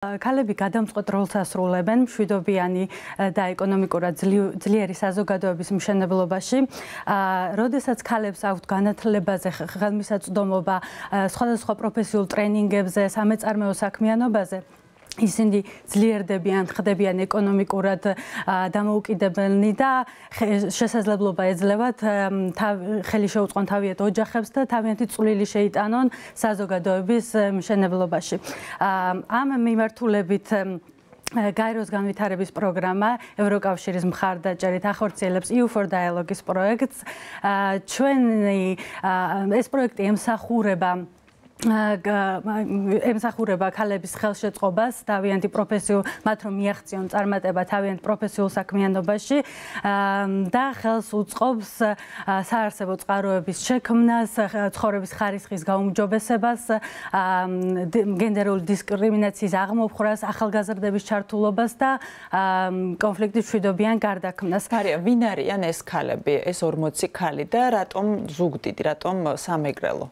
ქალები გადამწყვეტ როლს ასრულებენ მშვიდობიანი და ეკონომიკურად ძლიერი საზოგადოების მშენებლობაში. აა, როდესაც ქალებს აქვთ განათლებაზე ხელმისაწვდომობა, სხვადასხვა პროფესიულ ტრენინგებზე, სამეწარმეო საქმიანობაზე, ისინი ძლიერდებიან, ხდებიან ეკონომიკურად დამოუკიდებელნი და შესაძლებლობა ეძლევათ ხელი შეუწყონ თავიანთ ოჯახებს და თავიანთი წვლილი შეიტანონ საზოგადოების მშენებლობაში. ამ მიმართულებით გაეროს განვითარების პროგრამა ევროკავშირის მხარდაჭერით ახორციელებს EU for Dialogue-ის პროექტს. ჩვენი ეს პროექტი ემსახურება ემსახურება ქალების ხელშეწყობას თავიანთი პროფესიულ მათ რომ მიაღწიონ წარმატება თავიანთ პროფესიულ საქმიანობაში და ხელს უწყობს საარსებო წყაროების შექმნას, ცხოვრების ხარისხის გაუმჯობესებას, გენდერული დისკრიმინაციის აღმოფხვრას, ახალგაზრდების ჩართულობას და კონფლიქტის მშვიდობიან გარდაქმნას. არია, ვინ არიან ეს ქალები, ეს 40 ქალი და რატომ ზუგდიდი, რატომ სამეგრელო?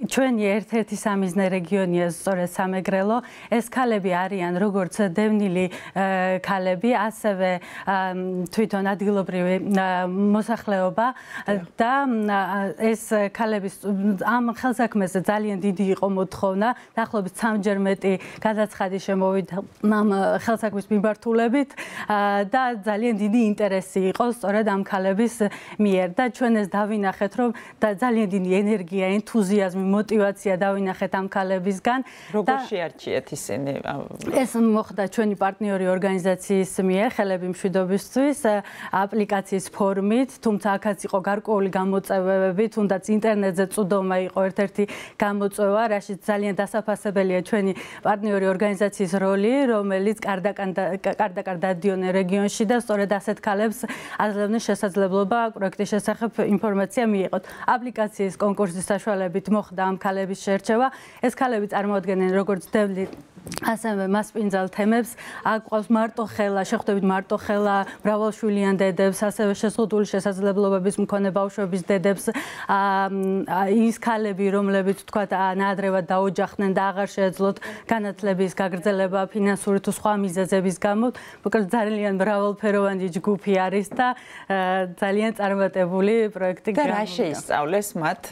ჩვენი ერთ-ერთი სამიზნე რეგიონია სწორედ სამეგრელო. ეს ქალები არიან როგორც დევნილი ქალები, ასევე თვითონ ადგილობრივი მოსახლეობა და ეს ქალების ამ ხელსაქმეზე ძალიან დიდი იყო მოთხოვნა. დაახლოებით 3ჯერ მეტი გადაცხადი შემოვიდა ამ ხელსაქმის მიმართულებით და ძალიან დიდი ინტერესი იყო სწორედ ამ ქალების მიერ და ჩვენ ეს დავინახეთ რომ და ძალიან დიდი ენერგია, ენთუზიაზმი мотивация დავინახეთ ამ ქალებისგან. როგორ შეარჩიეთ ისინი? ეს მოხდა ჩვენი პარტნიორი ორგანიზაციის მიერ ხელები მშვიდობისთვის აპლიკაციის ფორმით, თუმცა აქაც იყო გარკვეული გამოწვევები, თუნდაც ინტერნეტზე წვდომა იყო ერთ-ერთი გამოწვევა, რაშიც ძალიან დასაფასებელია ჩვენი პარტნიორი ორგანიზაციის როლი, რომელიც კარდაკან კარდაკარ დადიონენ რეგიონში და სწორედ ასეთ ქალებს აძლევდნენ შესაძლებლობა პროექტის შესახებ ინფორმაცია მიიღოთ. აპლიკაციის კონკურსის საშუალებით მოხდა ამ ქალების შერჩევა. ეს ქალები წარმოადგენენ როგორც დევლი ასევე მასპინძალ თემებს აქ ყავს მარტო ხელა, შეხვდებით მარტო ხელა, მრავალშვილიან დედებს, ასევე შეზღუდული შესაძლებლობების მქონე ბავშვების დედებს, აა ის ქალები, რომლებიც თქვა ნაადრევად დაოჯახდნენ და აღარ შეეძლოთ განათლების გაგრძელება ფინანსური თუ სხვა მიზეზების გამო, მოკლედ ძალიან მრავალფეროვანი ჯგუფი არის და ძალიან წარმატებული პროექტი და რა შეისწავლეს მათ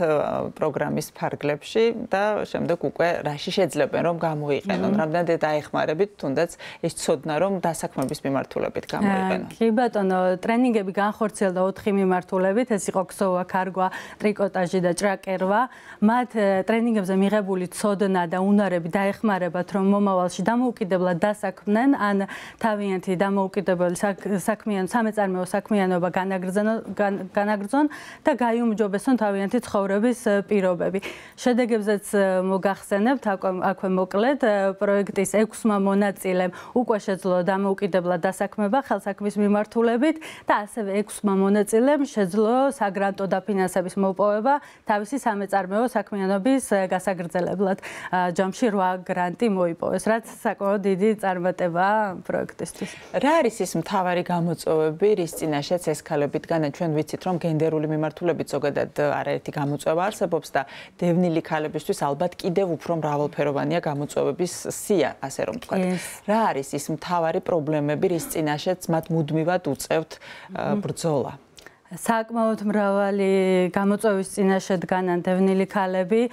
პროგრამის ფარგლებში და შემდეგ უკვე რაში შეძლებენ რომ გამოიყენონ რამდენად დაეხმარებით თუნდაც ის ცოდნა რომ დასაქმების მიმართულებით გამოიყენო. კი ბატონო, ტრენინგები განხორციელდა 4 მიმართულებით, ეს იყო ქსოვა, კარგვა, ტრიკოტაჟი და ჭრაკერვა. მათ ტრენინგებზე მიღებული ცოდნა და უნარები დაეხმარებათ რომ მომავალში დამოუკიდებლად დასაქმნენ ან თავიანთი დამოუკიდებელი საქმიან სამეწარმეო საქმიანობა განაგრძონ და გაიუმჯობესონ თავიანთი ცხოვრების პირობები. შედეგებზეც მოგახსენებთ აქვე მოკლედ პროექტის 6-მა მონაწილემ უკვე შეძლო დამოუკიდებლად დასაქმება ხელსაქმის მიმართულებით და ასევე 6-მა მონაწილემ შეძლო საგრანტო დაფინანსების მოპოვება თავისი სამეწარმეო საქმიანობის გასაგრძელებლად. ჯამში 8 გრანტი მოიპოვეს, რაც საკმაოდ დიდი წარმატებაა პროექტისთვის. რა არის ის მთავარი გამოწვევები, რის წინაშეც ეს ქალები დგანან? ჩვენ ვიცით, რომ გენდერული მიმართულებით ზოგადად არაერთი გამოწვევა არსებობს და დევნილი ქალებისთვის ალბათ კიდევ უფრო მრავალფეროვანია გამოწვევების სია, ასე რომ თქვა. რა არის ის მთავარი პრობლემები, რის წინაშეც მათ მუდმივად უწევთ ბრძოლა? საკმაოდ მრავალი გამოწვევის წინაშე დგანან დევნილი ქალები.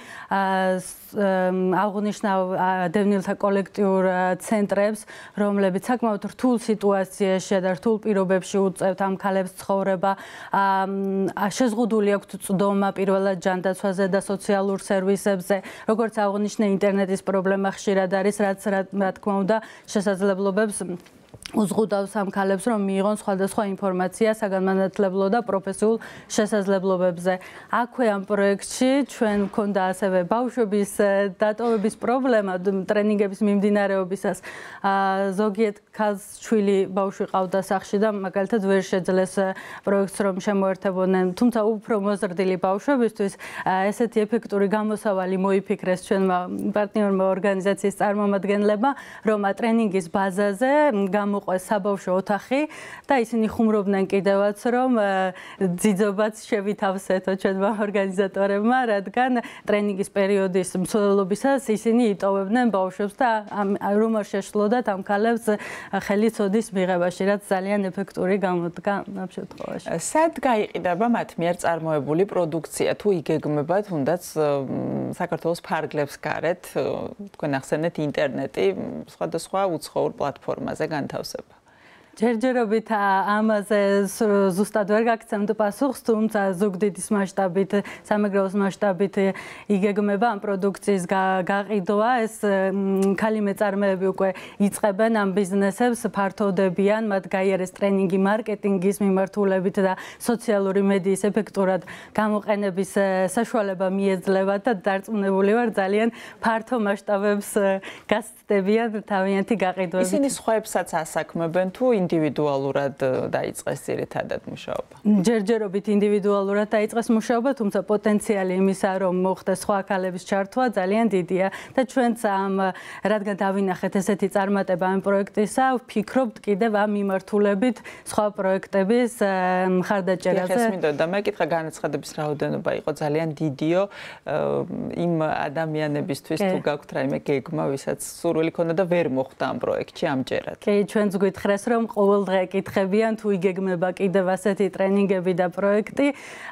აღნიშნავ დევნილთა კოლექტიურ ცენტრებს, რომლებიც საკმაოდ რთულ სიტუაციაში და რთულ პირობებში უწევთ ამ ქალებს ცხოვრება. შეზღუდული აქვთ წვდომა პირველად ჯანდაცვაზე და სოციალურ სერვისებზე. როგორც აღნიშნე ინტერნეტის პრობლემა ხშირად არის, რაც რა თქმა უნდა შესაძლებლობებს უზღუდავს ამ ქალებს რომ მიიღონ სხვადასხვა ინფორმაცია საგანმანათლებლო და პროფესიულ შესაძლებლობებზე. აქვე ამ პროექტში ჩვენ მქონდა ასევე ბავშვების დატოვების პრობლემა ტრენინგების მიმდინარეობისას. ზოგიერთ ქალს ჩვილი ბავშვი ყავდა სახში და მაგალითად ვერ შეძლეს პროექტს რომ შემოერთებოდნენ, თუმცა უფრო მოზრდილი ბავშვებისთვის ესეთი ეფექტური გამოსავალი მოიფიქრეს ჩვენმა პარტნიორმა ორგანიზაციის წარმომადგენლებმა, რომ ტრენინგის ბაზაზე გამ გამოყვეს საბავშვო ოთახი და ისინი ხუმრობდნენ კიდევაც რომ ძიძობაც შევითავსეთო ჩვენმა ორგანიზატორებმა, რადგან ტრენინგის პერიოდის მსვლელობისას ისინი იტოვებდნენ ბავშვებს და რომ არ შეშლოდათ ამ ქალებს ხელი ცოდის მიღებაში, რაც ძალიან ეფექტური გამოდგა ამ შემთხვევაში. სად გაიყიდება მათ მიერ წარმოებული პროდუქცია თუ იგეგმება თუნდაც საქართველოს ფარგლებს გარეთ თქვენ ახსენეთ ინტერნეტი სხვადასხვა უცხოურ პლატფორმაზე gossip. ჯერჯერობით ამაზე ზუსტად ვერ გაგცემთ პასუხს, თუმცა ზუგდიდის მასშტაბით, სამეგრელოს მასშტაბით იგეგმება ამ პროდუქციის გაყიდვა. ეს ქალი მეწარმეები უკვე იწყებენ ამ ბიზნესებს, ფართოვდებიან, მათ გაიარეს ტრენინგი მარკეტინგის მიმართულებით და სოციალური მედიის ეფექტურად გამოყენების საშუალება მიეძლევა და დარწმუნებული ვარ, ძალიან ფართო მასშტაბებს გასწდებიან თავიანთი გაყიდვები. ისინი სხვაებსაც ასაქმებენ თუ ინდივიდუალურად დაიწყეს ძირითადად მუშაობა. ჯერჯერობით ინდივიდუალურად დაიწყეს მუშაობა, თუმცა პოტენციალი იმისა, რომ მოხდეს სხვა ქალების ჩართვა ძალიან დიდია და ჩვენც ამ რადგან დავინახეთ ესეთი წარმატება ამ პროექტისა, ვფიქრობთ კიდევ ამ მიმართულებით სხვა პროექტების მხარდაჭერაზე. ეს მინდოდა მეკითხა განაცხადების რაოდენობა იყო ძალიან დიდიო იმ ადამიანებისთვის თუ გაქვთ რაიმე გეგმა, ვისაც სურვილი ქონდა და ვერ მოხვდა ამ პროექტში ამჯერად. კი, ჩვენც გვითხრეს რომ ყოველ დღე კითხებიან თუ იგეგმება კიდევ ასეთი ტრენინგები და პროექტი.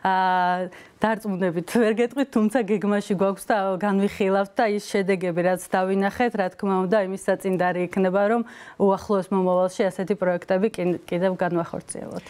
აა დარწმუნებით ვერ გეტყვით, თუმცა გეგმაში გვაქვს და განვიხილავთ და ის შედეგები რაც დავინახეთ, რა თქმა უნდა, იმის საწინდარი იქნება, რომ უახლოეს მომავალში ასეთი პროექტები კიდევ განვახორციელოთ.